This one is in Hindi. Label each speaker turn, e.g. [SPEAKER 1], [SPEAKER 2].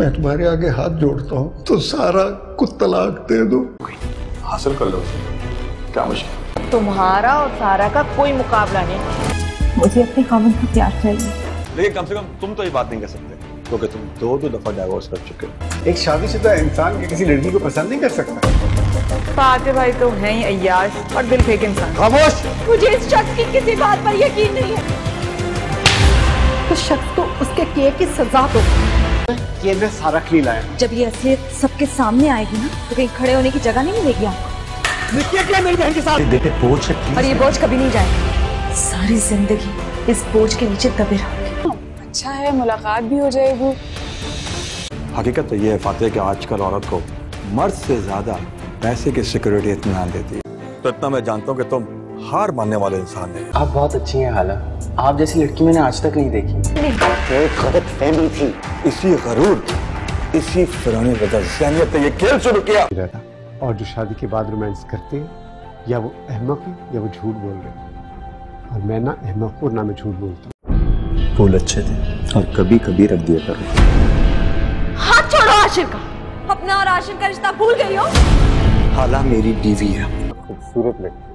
[SPEAKER 1] मैं तुम्हारे आगे हाथ जोड़ता हूँ तो सारा को तलाक दे दो
[SPEAKER 2] हासिल कर लो क्या मुश्किल?
[SPEAKER 3] तुम्हारा और सारा का कोई मुकाबला नहीं।
[SPEAKER 4] मुझे अपने खामन का प्यार चाहिए।
[SPEAKER 2] लेकिन कम से कम तुम तो ये बात नहीं कर सकते क्योंकि तुम दो दो दफ़ा डाइवोर्स कर चुके हो।
[SPEAKER 5] एक शादीशुदा इंसान की किसी लड़की को पसंद नहीं कर सकता।
[SPEAKER 3] फाते भाई तो हैं ही अय्याश और दिल फेक इंसान।
[SPEAKER 2] खामोश!
[SPEAKER 4] मुझे इस शख्स की किसी बात पर यकीन नहीं है। तो शख्स को उसके किए की सजा दो।
[SPEAKER 5] ये मैं सारा खली लाया।
[SPEAKER 4] जब ये असलियत सबके सामने आएगी ना तो कहीं खड़े होने की जगह नहीं मिलेगी आपको। मेरी बहन के साथ।
[SPEAKER 2] बेटे बोझ
[SPEAKER 4] और ये बोझ कभी नहीं जाएगा। सारी ज़िंदगी इस बोझ के नीचे दबे रहोगे।
[SPEAKER 6] अच्छा है मुलाकात भी हो जाएगी।
[SPEAKER 2] हकीकत तो ये है फातेह कि आजकल औरत को मर्द से ज़्यादा पैसे की सिक्योरिटी इत्मीनान देती है। तो इतना मैं जानता हूँ कि तुम हार मानने वाले इंसान है।
[SPEAKER 7] आप बहुत अच्छी हैं हाला आप जैसी लड़की मैंने आज तक नहीं देखी। एक गलत फहमी थी।
[SPEAKER 2] इसी गरूर इसी फिरौनी वजह ने ये खेल शुरू किया।
[SPEAKER 5] रहता। और जो शादी के बाद रोमांस करते हैं या वो अहमक है या वो झूठ बोल रहे हैं। और मैं ना अहमक और ना मैं झूठ बोलता हूँ।
[SPEAKER 8] फूल अच्छे थे और कभी कभी रख दिया करो
[SPEAKER 4] हाथ छोड़ो आशिर का। अपना और आशिर का रिश्ता भूल गई हो।
[SPEAKER 8] हाला मेरी बीवी है।
[SPEAKER 5] खूबसूरत लगती